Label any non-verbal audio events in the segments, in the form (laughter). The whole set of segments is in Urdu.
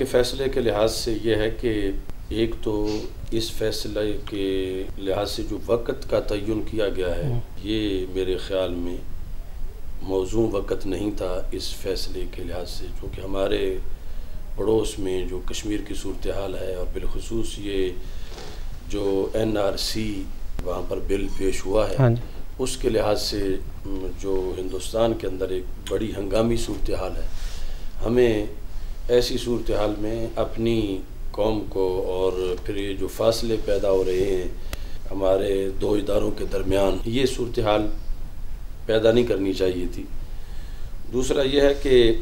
کے فیصلے کے لحاظ سے یہ ہے کہ ایک تو اس فیصلے کے لحاظ سے جو وقت کا تعین کیا گیا ہے یہ میرے خیال میں موضوع وقت نہیں تھا اس فیصلے کے لحاظ سے چونکہ ہمارے پڑوس میں جو کشمیر کی صورتحال ہے اور بالخصوص یہ جو این آر سی وہاں پر بل پیش ہوا ہے ہاں جی۔ اس کے لحاظ سے جو ہندوستان کے اندر ایک بڑی ہنگامی صورتحال ہے۔ ہمیں ایسی صورتحال میں اپنی قوم کو اور پھر یہ جو فاصلے پیدا ہو رہے ہیں ہمارے دو اداروں کے درمیان، یہ صورتحال پیدا نہیں کرنی چاہیے تھی۔ دوسرا یہ ہے کہ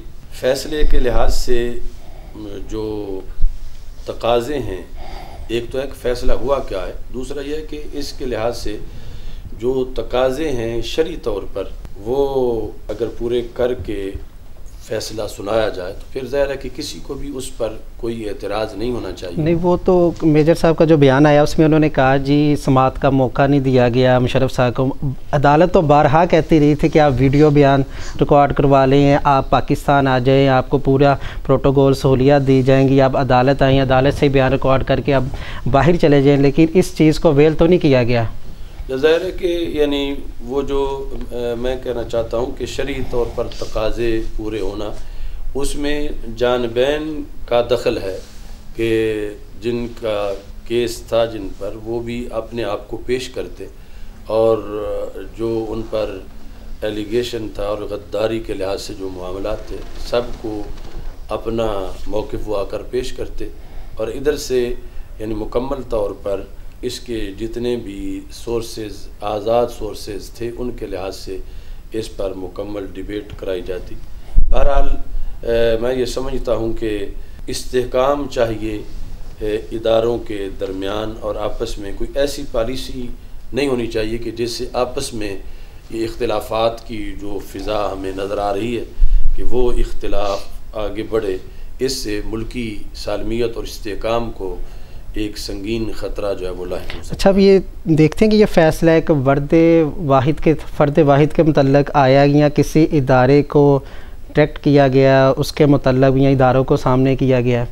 فیصلے کے لحاظ سے جو تقاضے ہیں، ایک تو ایک فیصلہ ہوا کیا ہے، دوسرا یہ ہے کہ اس کے لحاظ سے جو تقاضے ہیں شرعی طور پر، وہ اگر پورے کر کے فیصلہ سنایا جائے تو پھر ظاہر ہے کہ کسی کو بھی اس پر کوئی اعتراض نہیں ہونا چاہیے۔ نہیں، وہ تو میجر صاحب کا جو بیان آیا، اس میں انہوں نے کہا جی سماعت کا موقع نہیں دیا گیا۔ مشرف صاحب کو عدالت تو بارہا کہتی رہی تھی کہ آپ ویڈیو بیان ریکارڈ کروا لیں، آپ پاکستان آ جائیں، آپ کو پورا پروٹوکول سہولیات دی جائیں گی، آپ عدالت آئیں، عدالت سے بیان ریکارڈ کر کے اب باہر چلے جائیں۔ لیکن اس چیز کو ویل تو نہیں کیا گیا۔ ظاہر ہے کہ یعنی وہ جو میں کہنا چاہتا ہوں کہ شرعی طور پر تقاضے پورے ہونا، اس میں جانبین کا دخل ہے کہ جن کا کیس تھا، جن پر وہ بھی اپنے آپ کو پیش کرتے۔ اور جو ان پر ایلیگیشن تھا اور غداری کے لحاظ سے جو معاملات تھے، سب کو اپنا موقف وہ آ کر پیش کرتے۔ اور ادھر سے یعنی مکمل طور پر اس کے جتنے بھی سورسز آزاد سورسز تھے، ان کے لحاظ سے اس پر مکمل ڈیبیٹ کرائی جاتی۔ بہرحال میں یہ سمجھتا ہوں کہ استحکام چاہیے اداروں کے درمیان اور آپس میں کوئی ایسی پالیسی نہیں ہونی چاہیے کہ جس سے آپس میں یہ اختلافات کی جو فضا ہمیں نظر آ رہی ہے کہ وہ اختلاف آگے بڑھے، اس سے ملکی سالمیت اور استحکام کو ایک سنگین خطرہ جو ہے وہ لاحق ہو سکتا اچھا اب یہ دیکھتے ہیں کہ یہ فیصلہ ایک ورد واحد کے فرد واحد کے متعلق آیا یا کسی ادارے کو ڈائریکٹ کیا گیا اس کے متعلق یا اداروں کو سامنے کیا گیا؟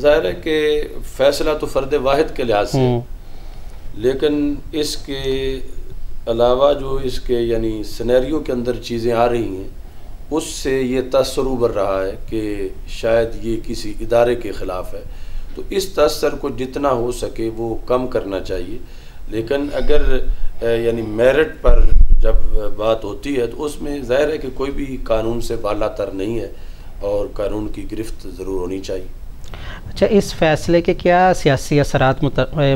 ظاہر ہے کہ فیصلہ تو فرد واحد کے لحاظ سے۔ لیکن اس کے علاوہ جو اس کے یعنی سنیریو کے اندر چیزیں آ رہی ہیں اس سے یہ تاثر ابھر رہا ہے کہ شاید یہ کسی ادارے کے خلاف ہے۔ تو اس تاثر کو جتنا ہو سکے وہ کم کرنا چاہیے۔ لیکن اگر یعنی میرٹ پر جب بات ہوتی ہے تو اس میں ظاہر ہے کہ کوئی بھی قانون سے بالا تر نہیں ہے اور قانون کی گرفت ضرور ہونی چاہیے۔ اچھا اس فیصلے کے کیا سیاسی اثرات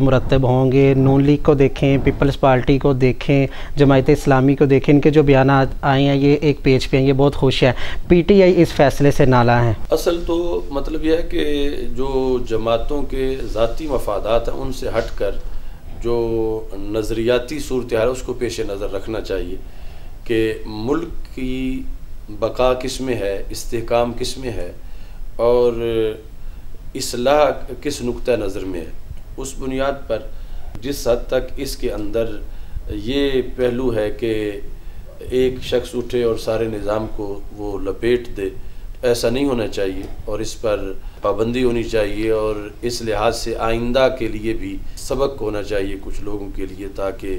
مرتب ہوں گے؟ نون لیگ کو دیکھیں، پیپلز پارٹی کو دیکھیں، جماعت اسلامی کو دیکھیں، ان کے جو بیانات آئے ہیں، یہ ایک پیج پہ ہیں، یہ بہت خوش ہیں۔ پی ٹی آئی اس فیصلے سے نالا ہیں۔ اصل تو مطلب یہ ہے کہ جو جماعتوں کے ذاتی مفادات ہیں، ان سے ہٹ کر جو نظریاتی صورتحال اس کو پیش نظر رکھنا چاہیے کہ ملک کی بقا کس میں ہے، استحکام کس میں ہے، اور اصلاح کس نقطہ نظر میں ہے؟ اس بنیاد پر جس حد تک اس کے اندر یہ پہلو ہے کہ ایک شخص اٹھے اور سارے نظام کو وہ لپیٹ دے، ایسا نہیں ہونا چاہیے اور اس پر پابندی ہونی چاہیے اور اس لحاظ سے آئندہ کے لیے بھی سبق ہونا چاہیے کچھ لوگوں کے لیے تاکہ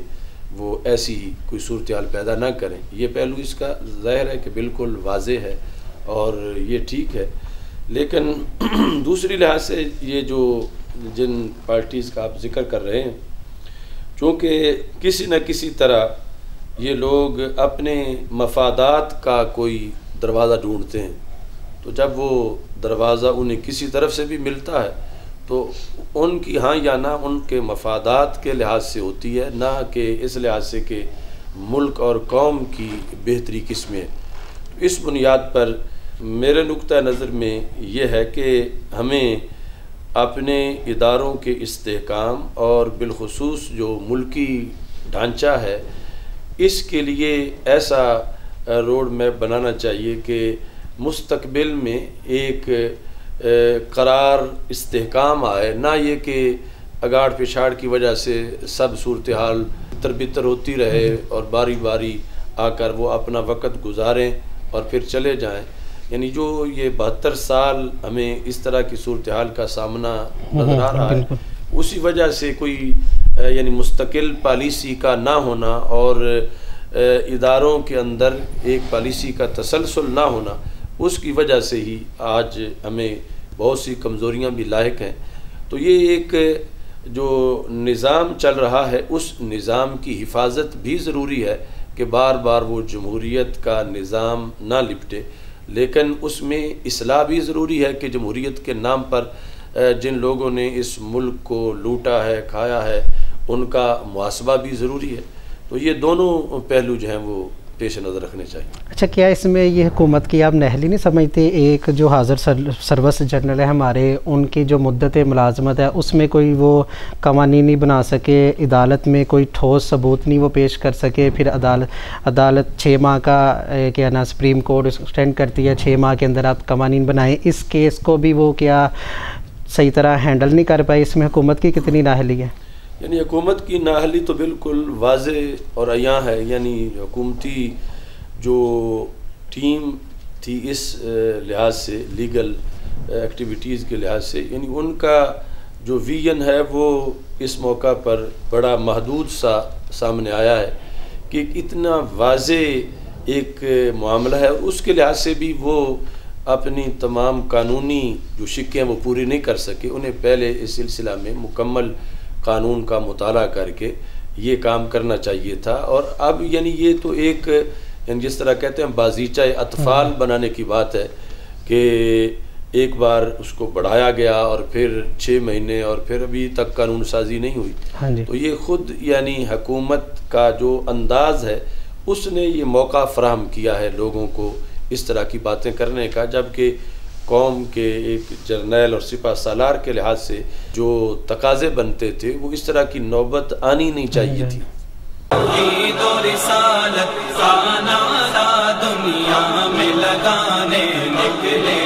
وہ ایسی کوئی صورتحال پیدا نہ کریں۔ یہ پہلو اس کا ظاہر ہے کہ بالکل واضح ہے اور یہ ٹھیک ہے۔ لیکن (clears throat) دوسری لحاظ سے یہ جو جن پارٹیز کا آپ ذکر کر رہے ہیں، چونکہ کسی نہ کسی طرح یہ لوگ اپنے مفادات کا کوئی دروازہ ڈھونڈتے ہیں۔ تو جب وہ دروازہ انہیں کسی طرف سے بھی ملتا ہے، تو ان کی ہاں یا نہ ان کے مفادات کے لحاظ سے ہوتی ہے، نہ کہ اس لحاظ سے کہ ملک اور قوم کی بہتری کس میں ہے۔ اس بنیاد پر میرے نقطہ نظر میں یہ ہے کہ ہمیں اپنے اداروں کے استحکام اور بالخصوص جو ملکی ڈھانچہ ہے، اس کے لیے ایسا روڈ میپ بنانا چاہیے کہ مستقبل میں ایک قرار استحکام آئے۔ نہ یہ کہ اگاڑ پچھاڑ کی وجہ سے سب صورتحال تربتر ہوتی رہے اور باری باری آ کر وہ اپنا وقت گزاریں اور پھر چلے جائیں۔ یعنی جو یہ بہتر سال ہمیں اس طرح کی صورتحال کا سامنا نظر آ رہا ہے اسی وجہ سے کوئی یعنی مستقل پالیسی کا نہ ہونا اور اداروں کے اندر ایک پالیسی کا تسلسل نہ ہونا اس کی وجہ سے ہی آج ہمیں بہت سی کمزوریاں بھی لاحق ہیں۔ تو یہ ایک جو نظام چل رہا ہے اس نظام کی حفاظت بھی ضروری ہے کہ بار بار وہ جمہوریت کا نظام نہ لپٹے۔ لیکن اس میں اصلاح بھی ضروری ہے کہ جمہوریت کے نام پر جن لوگوں نے اس ملک کو لوٹا ہے، کھایا ہے، ان کا محاسبہ بھی ضروری ہے۔ تو یہ دونوں پہلو جو ہیں وہ پیش نظر رکھنے چاہیے۔ اچھا کیا اس میں یہ حکومت کی آپ نہلی نہیں سمجھتے؟ ایک جو حاضر سروس جنرل ہے ہمارے، ان کی جو مدت ملازمت ہے، اس میں کوئی وہ قوانین نہیں بنا سکے، عدالت میں کوئی ٹھوس ثبوت نہیں وہ پیش کر سکے، پھر عدالت عدالت چھ ماہ کا کیا نا سپریم کورٹ ایکسٹینڈ کرتی ہے، چھ ماہ کے اندر آپ قوانین بنائیں۔ اس کیس کو بھی وہ کیا صحیح طرح ہینڈل نہیں کر پائی اس میں حکومت کی کتنی ناہلی ہے؟ یعنی حکومت کی نااہلی تو بالکل واضح اور عیاں ہے یعنی حکومتی جو ٹیم تھی اس لحاظ سے، لیگل ایکٹیویٹیز کے لحاظ سے یعنی ان کا جو ویژن ہے وہ اس موقع پر بڑا محدود سا سامنے آیا ہے کہ اتنا واضح ایک معاملہ ہے۔ اس کے لحاظ سے بھی وہ اپنی تمام قانونی جو شکیں وہ پوری نہیں کر سکے، انہیں پہلے اس سلسلہ میں مکمل قانون کا مطالعہ کر کے یہ کام کرنا چاہیے تھا اور اب یعنی یہ تو ایک یعنی جس طرح کہتے ہیں بازیچہ اطفال ہاں۔ بنانے کی بات ہے کہ ایک بار اس کو بڑھایا گیا اور پھر چھ مہینے اور پھر ابھی تک قانون سازی نہیں ہوئی ہاں جی۔ تو یہ خود یعنی حکومت کا جو انداز ہے اس نے یہ موقع فراہم کیا ہے لوگوں کو اس طرح کی باتیں کرنے کا جبکہ قوم کے ایک جرنیل اور سپاہ سالار کے لحاظ سے جو تقاضے بنتے تھے، وہ اس طرح کی نوبت آنی نہیں چاہیے تھی۔ دنیا میں لگانے نکلے